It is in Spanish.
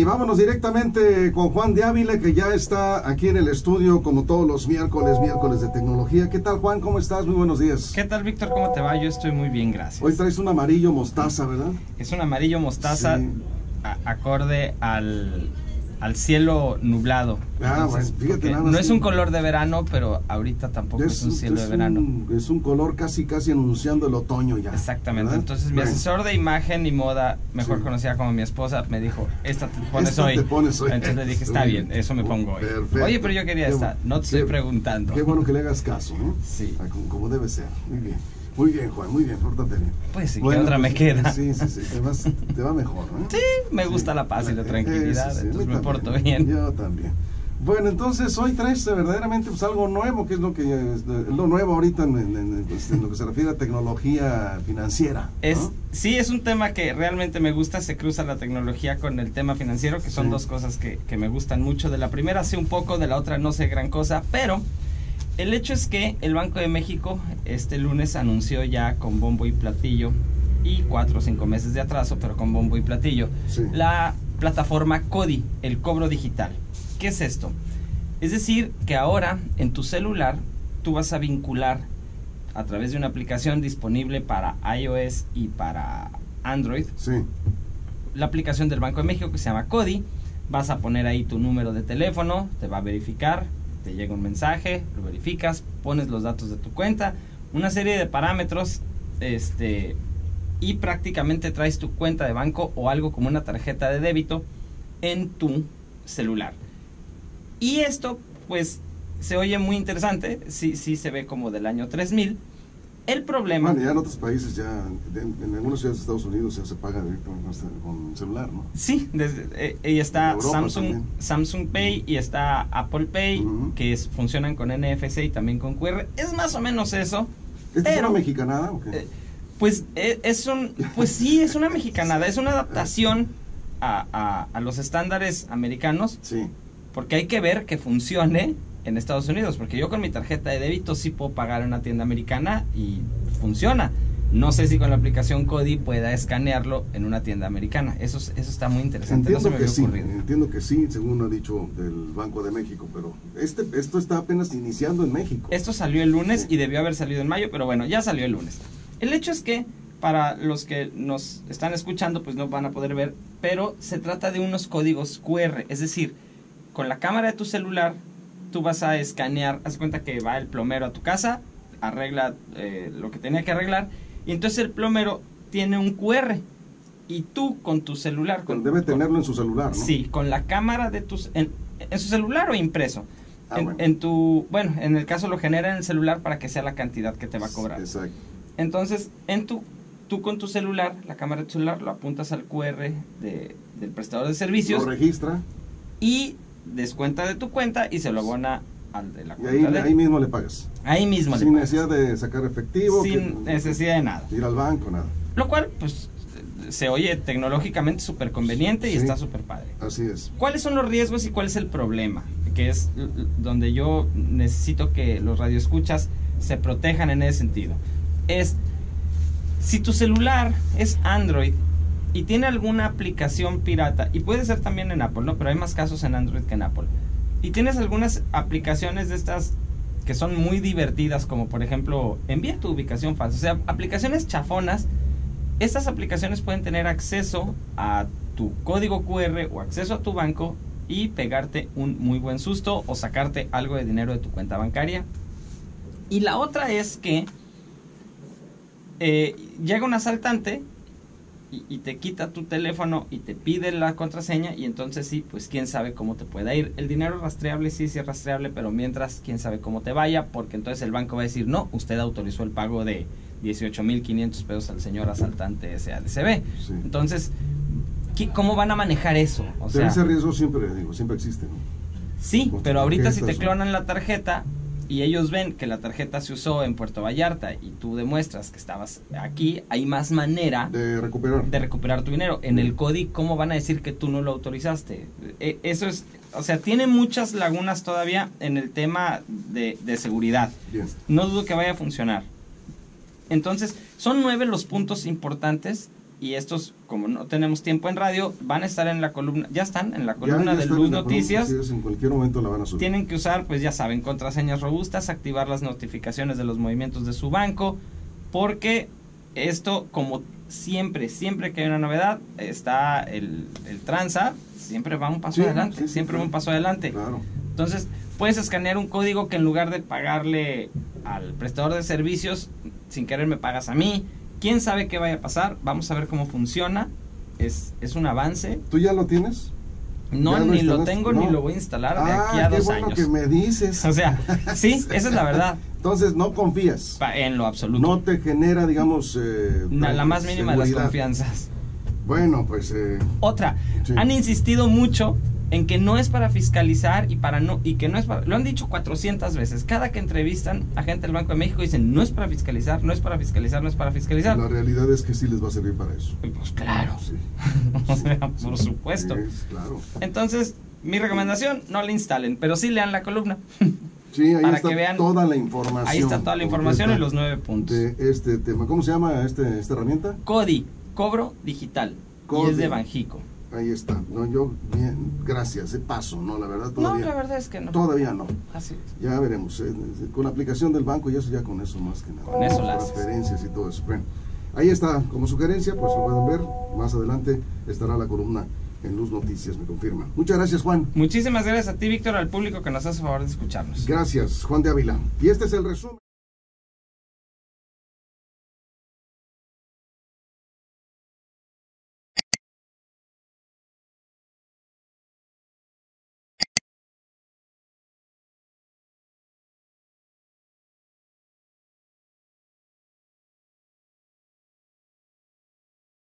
y vámonos directamente con Juan de Ávila, que ya está aquí en el estudio como todos los miércoles, miércoles de tecnología. ¿Qué tal, Juan? ¿Cómo estás? Muy buenos días. ¿Qué tal, Víctor? ¿Cómo te va? Yo estoy muy bien, gracias. Hoy traes un amarillo mostaza, ¿verdad? Es un amarillo mostaza Sí. a- acorde al, al cielo nublado. Ah, bueno, fíjate nada más no es un color de verano, pero ahorita tampoco es, un cielo es de verano. un- es un color casi, casi anunciando el otoño ya. Exactamente. ¿verdad? Entonces, mi asesor de imagen y moda, mejor Sí. conocida como mi esposa, me dijo: Esta te pones esta hoy. te pones hoy. Entonces le dije: Está bien, eso me pongo hoy. Perfecto. Oye, pero yo quería Qué esta. No te estoy preguntando. Qué bueno que le hagas caso, ¿eh? Sí. Ah, Como, como debe ser. Muy bien. Muy bien, Juan, muy bien, pórtate bien. Pues sí, ¿qué Bueno, otra me queda? Sí, sí, sí, te, vas- te va mejor, ¿no? Sí, me gusta la paz y la Eh, tranquilidad, sí, sí, entonces me también. porto bien. Yo también. Bueno, entonces hoy traes eh, verdaderamente pues, algo nuevo, que es lo que es lo nuevo ahorita en, en- en, pues, en lo que se refiere a tecnología financiera. Es. Sí, es un tema que realmente me gusta, se cruza la tecnología con el tema financiero, que son Sí. dos cosas que, que me gustan mucho. De la primera sé un poco, de la otra no sé gran cosa, pero el hecho es que el Banco de México este lunes anunció ya con bombo y platillo, y cuatro o cinco meses de atraso, pero con bombo y platillo, Sí. la plataforma CODI, el cobro digital. ¿Qué es esto? Es decir, que ahora en tu celular tú vas a vincular a través de una aplicación disponible para iOS y para Android, Sí, la aplicación del Banco de México que se llama CODI. Vas a poner ahí tu número de teléfono, te va a verificar, te llega un mensaje, lo verificas, pones los datos de tu cuenta, una serie de parámetros, este, y prácticamente traes tu cuenta de banco o algo como una tarjeta de débito en tu celular. Y esto, pues, se oye muy interesante, sí, sí se ve como del año 3000. El problema... bueno, ya en otros países, ya en, en algunas ciudades de Estados Unidos ya se paga directamente con, con celular, ¿no? Sí, desde, eh, y está Samsung, también. Samsung Pay y está Apple Pay, que es- funcionan con NFC y también con QR. Es más o menos eso. ¿Esta es Pero- una mexicanada o qué? Eh, Pues eh, es un, pues sí, es una mexicanada, es una adaptación a, a- a los estándares americanos, sí. porque hay que ver que funcione en Estados Unidos, porque yo con mi tarjeta de débito sí puedo pagar en una tienda americana y funciona. No sé si con la aplicación CODI pueda escanearlo en una tienda americana. Eso, es- eso está muy interesante. no Entiendo se me que sí, ocurrido. entiendo que sí, según ha dicho del Banco de México, pero este, esto está apenas iniciando en México. Esto salió el lunes Sí. y debió haber salido en mayo, pero bueno, ya salió el lunes. El hecho es que para los que nos están escuchando, pues no van a poder ver, pero se trata de unos códigos QR, es decir, con la cámara de tu celular, tú vas a escanear, haz cuenta que va el plomero a tu casa, arregla eh, lo que tenía que arreglar, y entonces el plomero tiene un QR, y tú con tu celular, con, Debe con- tenerlo en su celular, ¿no? Sí, con la cámara de tus... En, en su celular o impreso. Ah, en, bueno. en tu... Bueno, en el caso lo genera en el celular para que sea la cantidad que te va a cobrar. Exacto. Entonces, en tu, tú con tu celular, la cámara de tu celular, lo apuntas al QR de- del prestador de servicios Lo registra y descuenta de tu cuenta y se lo abona al de la y ahí, cuenta de ahí mismo le pagas. Ahí mismo. le Sin pagas. necesidad de sacar efectivo. Sin que- necesidad de nada. Ir al banco, nada. Lo cual, pues, se oye tecnológicamente súper conveniente y está súper padre. Así es. ¿Cuáles son los riesgos y cuál es el problema? Que es donde yo necesito que los radioescuchas se protejan en ese sentido. Es, si tu celular es Android y tiene alguna aplicación pirata, y puede ser también en Apple, ¿no? Pero hay más casos en Android que en Apple. Y tienes algunas aplicaciones de estas que son muy divertidas, como por ejemplo, envía tu ubicación falsa. O sea, aplicaciones chafonas. Estas aplicaciones pueden tener acceso a tu código QR o acceso a tu banco y pegarte un muy buen susto o sacarte algo de dinero de tu cuenta bancaria. Y la otra es que eh, llega un asaltante y, y te quita tu teléfono y te pide la contraseña y entonces sí, pues quién sabe cómo te pueda ir. El dinero rastreable sí, sí es rastreable, pero mientras quién sabe cómo te vaya, porque entonces el banco va a decir, no, usted autorizó el pago de 18.500 pesos al señor asaltante SADCB. Sí. Entonces, ¿qué- ¿cómo van a manejar eso? O Pero sea, ese riesgo siempre, digo, siempre existe, ¿no? Sí, pero ahorita si te clonan la tarjeta y ellos ven que la tarjeta se usó en Puerto Vallarta y tú demuestras que estabas aquí, hay más manera De recuperar. de recuperar tu dinero. En el CODI, ¿cómo van a decir que tú no lo autorizaste? Eh, Eso es, o sea, tiene muchas lagunas todavía en el tema de, de seguridad. No dudo que vaya a funcionar. Entonces, son nueve los puntos importantes y estos, como no tenemos tiempo en radio, van a estar en la columna, ya están en la columna ya de Luz Noticias. en cualquier momento la van a subir. Tienen que usar, pues ya saben, contraseñas robustas, activar las notificaciones de los movimientos de su banco, porque esto, como siempre, siempre que hay una novedad, está el, el tranza, siempre va un paso Sí, adelante, sí, sí, siempre va un paso adelante. Claro. Entonces, puedes escanear un código que en lugar de pagarle al prestador de servicios, sin querer me pagas a mí. ¿Quién sabe qué vaya a pasar? Vamos a ver cómo funciona. Es, es un avance. ¿Tú ya lo tienes? No, ¿Ya lo ni lo tengo No. ni lo voy a instalar de ah, aquí a qué dos bueno años. que me dices. O sea, sí, esa es la verdad. Entonces no confías. En lo absoluto. No te genera, digamos... eh, la más mínima de las confianzas. Bueno, pues... eh, Otra, Sí. han insistido mucho en que no es para fiscalizar y para no y que no es para lo han dicho 400 veces. Cada que entrevistan a gente del Banco de México dicen, "No es para fiscalizar, no es para fiscalizar, no es para fiscalizar." la realidad es que sí les va a servir para eso. Pues claro. Sí. O sea, por supuesto. Es, claro. Entonces, mi recomendación, no la instalen, pero sí lean la columna. Sí, ahí Para está que vean- toda la información. Ahí está toda la información y los nueve puntos. De este tema. ¿Cómo se llama este, esta herramienta? CODI, cobro digital. Y es de Banjico. Ahí está. No, yo, bien, gracias. De paso, no, la verdad todavía. No, la verdad es que no. Todavía no. Así es. Ya veremos. eh, con la aplicación del banco y eso ya con eso más que nada. Con eso la haces. Transferencias y todo eso. Bueno, ahí está. Como sugerencia, pues lo pueden ver. Más adelante estará la columna en Luz Noticias, me confirma. Muchas gracias, Juan. Muchísimas gracias a ti, Víctor, al público que nos hace favor de escucharnos. Gracias, Juan de Ávila. Y este es el resumen.